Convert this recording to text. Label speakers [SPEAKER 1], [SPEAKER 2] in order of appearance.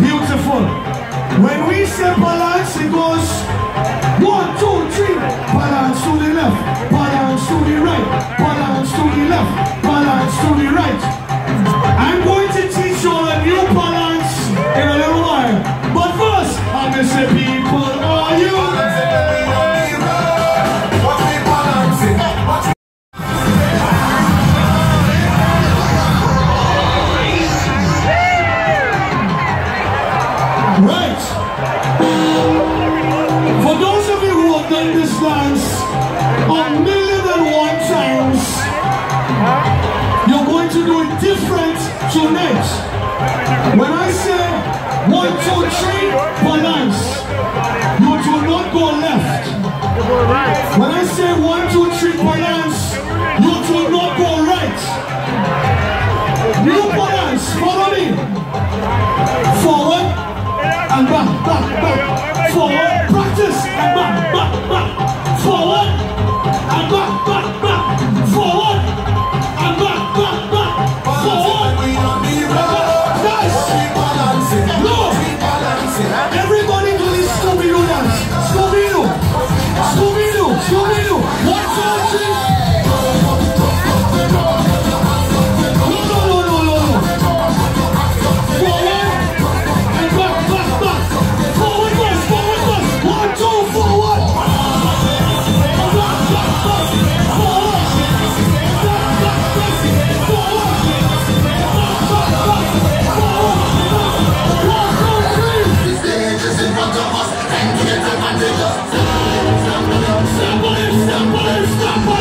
[SPEAKER 1] Beautiful. When we say balance, it goes one, two, three. Balance to the left, balance to the right, balance to the left, balance to the right. I'm going to teach you a new balance in a little while. But first, I'm going to say, Right. For those of you who have done this dance a million and one times, you're going to do it different tonight. When I say one, two, three, balance, you do not go left. When I say one, two, three, balance, you do not go right. New balance, Stop!